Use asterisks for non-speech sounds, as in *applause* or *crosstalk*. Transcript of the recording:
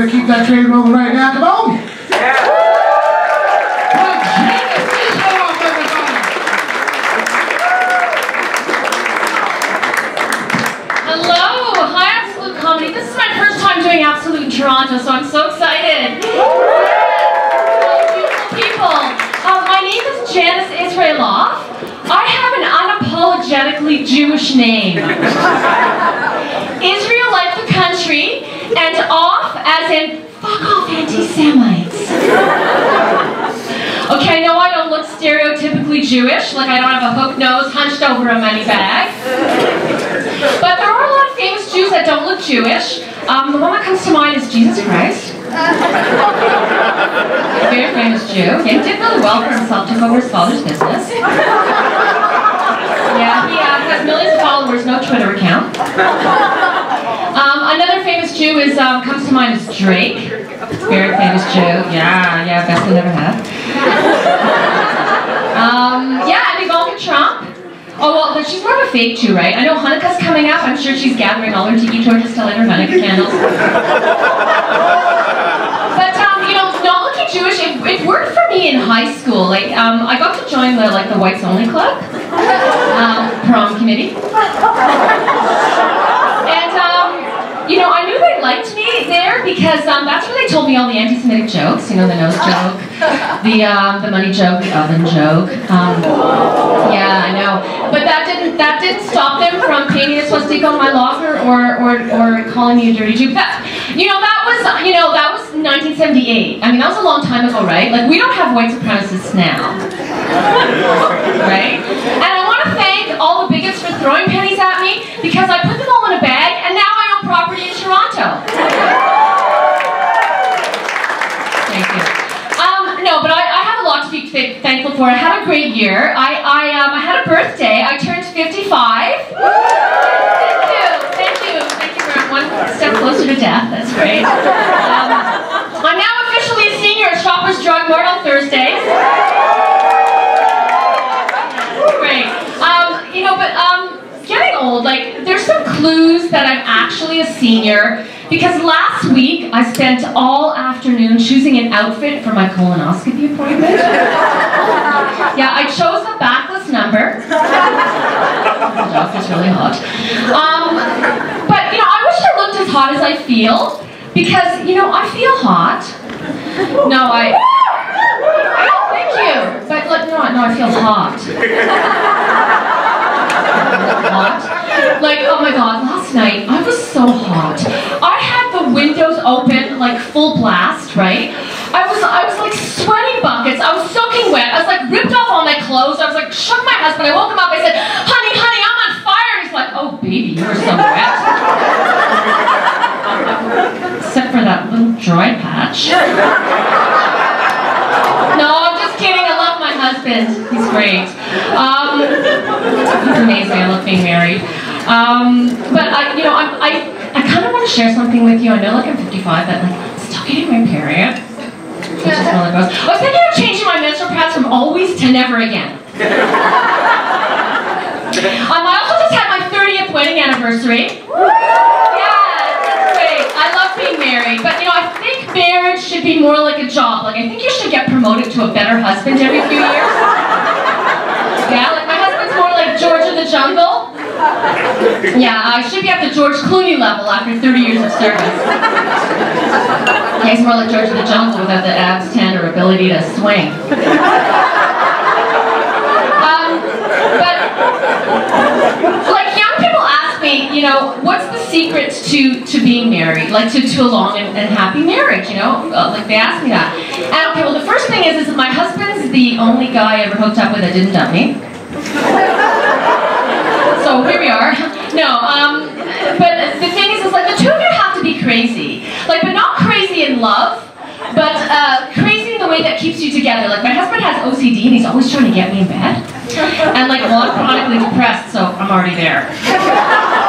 better keep that train rolling right now. Come on. Hello, hi Absolute Comedy. This is my first time doing Absolute Toronto, so I'm so excited. Beautiful people. Uh, my name is Janice Israeloff. I have an unapologetically Jewish name. Israel like the country, and off as in fuck off anti-Semites. Okay, I know I don't look stereotypically Jewish, like I don't have a hook nose hunched over a money bag. But there are a lot of famous Jews that don't look Jewish. Um, the one that comes to mind is Jesus Christ. Very famous Jew. He did really well for himself, took over his father's business. Yeah, he uh, has millions of followers, no Twitter account. Is um, comes to mind is Drake. Very famous Jew. Yeah, yeah, best I ever had. *laughs* Um, yeah, and Ivanka Trump. Oh well, she's more of a fake Jew, right? I know Hanukkah's coming up. I'm sure she's gathering all her tiki torches to light her Hanukkah candles. *laughs* But um, you know, not looking Jewish, it, it worked for me in high school. Like, um, I got to join the like the Whites Only Club, um, prom committee, *laughs* and um, you know, I knew they liked me there because um, that's where they told me all the anti-Semitic jokes. You know, the nose joke, *laughs* the um, the money joke, the oven joke. Um, yeah, I know. But that didn't that didn't stop them from painting a swastika on my locker or or, or calling me a dirty Jew. That, you know, that was you know that was 1978. I mean, that was a long time ago, right? Like we don't have white supremacists now, *laughs* right? And I want to thank all the bigots for throwing pennies at me because I put them all in a bag and now I own property in Toronto. Thank you. Um, no, but I, I have a lot to be thankful for. I had a great year. I, I, um, I had a birthday. I turned 55. Thank you. Thank you. Thank you. We're one step closer to death. That's great. *laughs* Um, I'm now officially a senior at Shoppers Drug Mart on Thursdays. Great. Um, you know, but um, getting old, like, there's some clues that I'm actually a senior because last week I spent all afternoon choosing an outfit for my colonoscopy appointment. *laughs* Yeah, I chose the backless number. *laughs* Doctor's really hot. Um, but, you know, I wish I looked as hot as I feel because, you know, I feel hot. No, I. *laughs* Thank you. But, like, no, no, I feel hot. hot. Like, oh my god, night I was so hot. I had the windows open, like full blast, right? I was I was like sweating buckets, I was soaking wet, I was like ripped off all my clothes, I was like shook my husband, I woke him up, I said, honey, honey, I'm on fire. He's like, oh baby, you're so wet. Except for that little dry patch. No, I'm just kidding. I love my husband. He's great. Um, amazing. I love being married. Um, but I, you know, I'm, I, I kind of want to share something with you. I know, like I'm 55, but like I'm still getting my period, which is really gross. I was thinking of changing my menstrual pads from always to never again. Um, *laughs* I also just had my 30th wedding anniversary. Yeah, that's great. I love being married, but you know, I think marriage should be more like a job. Like, I think you should get promoted to a better husband every few years. Yeah, like my husband's more like George of the Jungle. Yeah, I should be at the George Clooney level after 30 years of service. He's more like George of the Jungle without the abs, tan, or ability to swing. Um, but like young people ask me, you know, what's the secret to to being married, like to, to a long and, and happy marriage, you know? Uh, like they ask me that. And okay, well the first thing is is that my husband's the only guy I ever hooked up with that didn't dump me. So here we are. No, um, but the thing is, is like the two of you have to be crazy, like, but not crazy in love, but uh, crazy in the that keeps you together. Like my husband has OCD and he's always trying to get me in bed, and like, well, I'm chronically depressed, so I'm already there. *laughs*